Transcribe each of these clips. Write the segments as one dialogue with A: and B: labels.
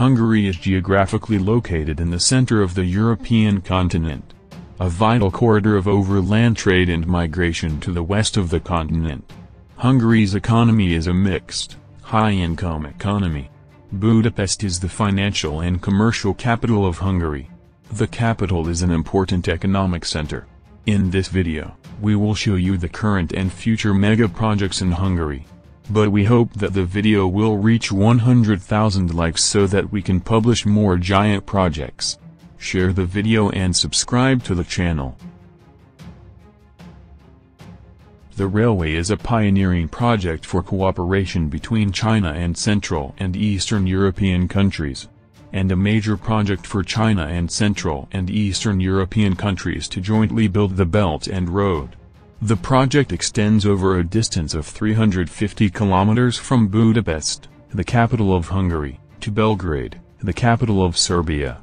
A: Hungary is geographically located in the center of the European continent. A vital corridor of overland trade and migration to the west of the continent. Hungary's economy is a mixed, high-income economy. Budapest is the financial and commercial capital of Hungary. The capital is an important economic center. In this video, we will show you the current and future mega projects in Hungary. But we hope that the video will reach 100,000 likes so that we can publish more giant projects. Share the video and subscribe to the channel. The railway is a pioneering project for cooperation between China and Central and Eastern European countries. And a major project for China and Central and Eastern European countries to jointly build the Belt and Road. The project extends over a distance of 350 kilometers from Budapest, the capital of Hungary, to Belgrade, the capital of Serbia.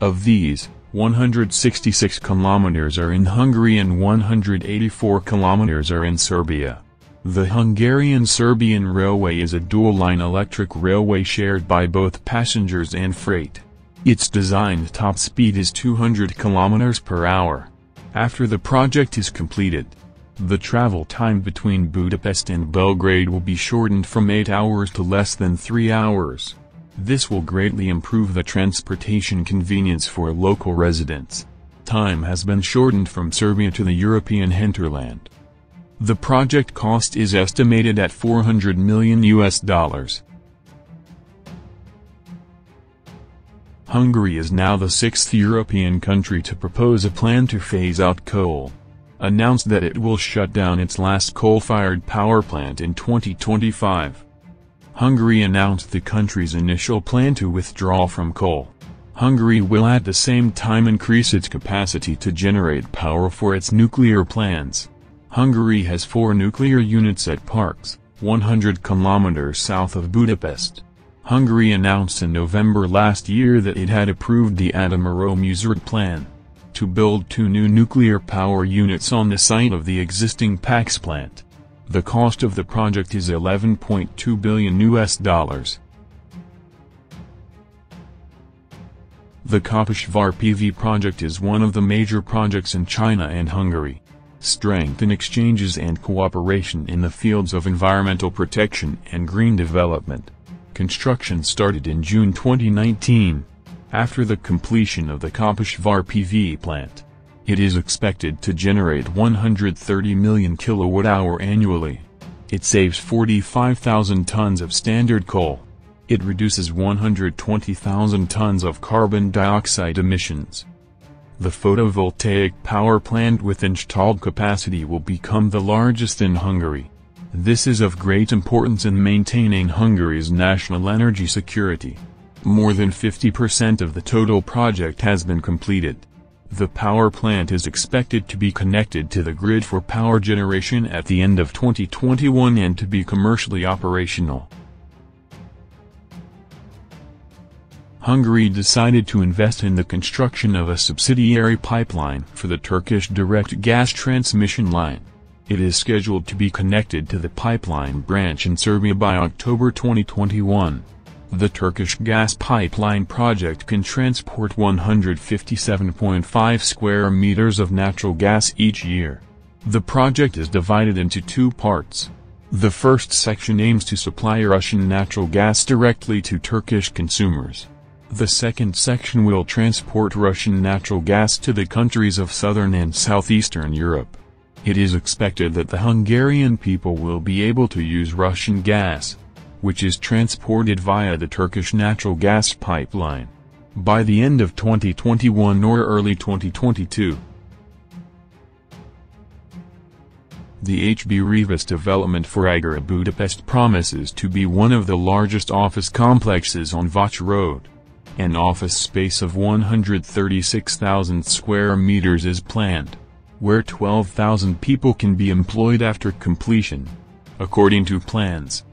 A: Of these, 166 kilometers are in Hungary and 184 kilometers are in Serbia. The Hungarian-Serbian Railway is a dual-line electric railway shared by both passengers and freight. Its designed top speed is 200 kilometers per hour. After the project is completed, the travel time between Budapest and Belgrade will be shortened from 8 hours to less than 3 hours. This will greatly improve the transportation convenience for local residents. Time has been shortened from Serbia to the European hinterland. The project cost is estimated at 400 million US dollars. Hungary is now the sixth European country to propose a plan to phase out coal announced that it will shut down its last coal-fired power plant in 2025. Hungary announced the country's initial plan to withdraw from coal. Hungary will at the same time increase its capacity to generate power for its nuclear plants. Hungary has four nuclear units at Paks, 100 kilometers south of Budapest. Hungary announced in November last year that it had approved the Atomerőműsort plan to build two new nuclear power units on the site of the existing Paks plant. The cost of the project is 11.2 billion US dollars. The Kaposvar PV project is one of the major projects in China and Hungary. Strengthen exchanges and cooperation in the fields of environmental protection and green development. Construction started in June 2019 after the completion of the Kaposvar PV plant. It is expected to generate 130 million kilowatt-hour annually. It saves 45,000 tons of standard coal. It reduces 120,000 tons of carbon dioxide emissions. The photovoltaic power plant with installed capacity will become the largest in Hungary. This is of great importance in maintaining Hungary's national energy security. More than 50% of the total project has been completed. The power plant is expected to be connected to the grid for power generation at the end of 2021 and to be commercially operational. Hungary decided to invest in the construction of a subsidiary pipeline for the Turkish direct gas transmission line. It is scheduled to be connected to the pipeline branch in Serbia by October 2021. The Turkish gas pipeline project can transport 157.5 square meters of natural gas each year. The project is divided into two parts. The first section aims to supply Russian natural gas directly to Turkish consumers. The second section will transport Russian natural gas to the countries of southern and southeastern Europe. It is expected that the Hungarian people will be able to use Russian gas, which is transported via the Turkish natural gas pipeline. By the end of 2021 or early 2022. The HB Reavis development for Agora Budapest promises to be one of the largest office complexes on Váci Road. An office space of 136,000 square meters is planned, where 12,000 people can be employed after completion. According to plans,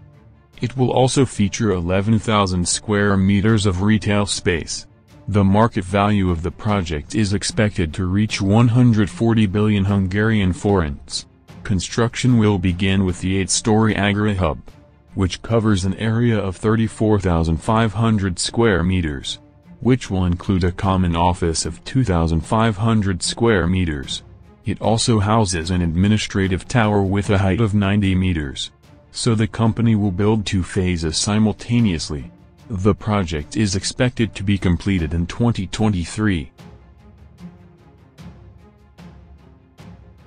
A: it will also feature 11,000 square meters of retail space. The market value of the project is expected to reach 140 billion Hungarian forints. Construction will begin with the 8-story Agora hub, which covers an area of 34,500 square meters, which will include a common office of 2,500 square meters. It also houses an administrative tower with a height of 90 meters. So the company will build two phases simultaneously. The project is expected to be completed in 2023.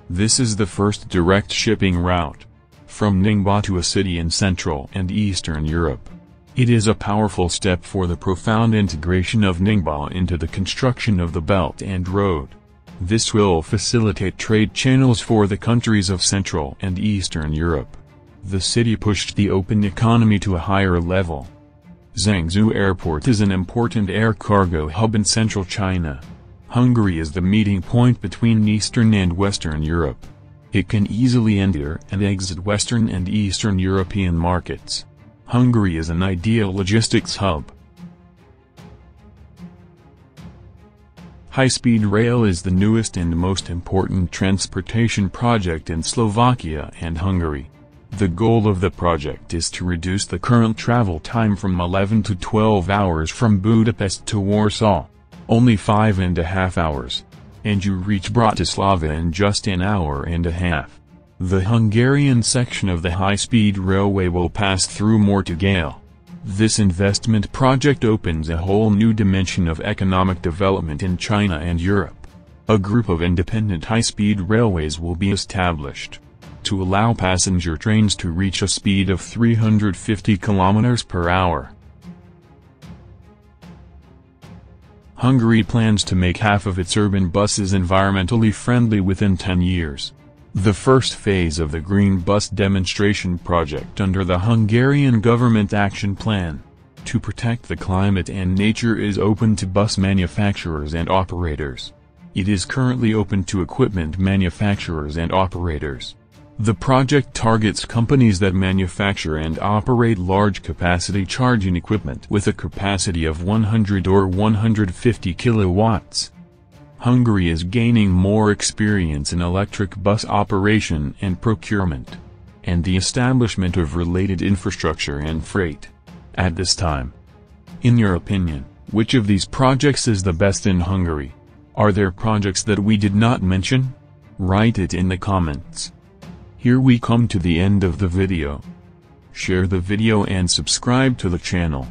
A: This is the first direct shipping route from Ningbo to a city in Central and Eastern Europe. It is a powerful step for the profound integration of Ningbo into the construction of the Belt and Road. This will facilitate trade channels for the countries of Central and Eastern Europe. The city pushed the open economy to a higher level. Zhengzhou Airport is an important air cargo hub in central China. Hungary is the meeting point between Eastern and Western Europe. It can easily enter and exit Western and Eastern European markets. Hungary is an ideal logistics hub. High-speed rail is the newest and most important transportation project in Slovakia and Hungary. The goal of the project is to reduce the current travel time from 11 to 12 hours from Budapest to Warsaw. Only five and a half hours and you reach Bratislava in just an hour and a half. The Hungarian section of the high-speed railway will pass through Martugale. This investment project opens a whole new dimension of economic development in China and Europe. A group of independent high-speed railways will be established to allow passenger trains to reach a speed of 350 km per hour. Hungary plans to make half of its urban buses environmentally friendly within 10 years. The first phase of the Green Bus demonstration project under the Hungarian government action plan to protect the climate and nature is open to bus manufacturers and operators. It is currently open to equipment manufacturers and operators. The project targets companies that manufacture and operate large-capacity charging equipment with a capacity of 100 or 150 kilowatts. Hungary is gaining more experience in electric bus operation and procurement, and the establishment of related infrastructure and freight. At this time, in your opinion, which of these projects is the best in Hungary? Are there projects that we did not mention? Write it in the comments. Here we come to the end of the video. Share the video and subscribe to the channel.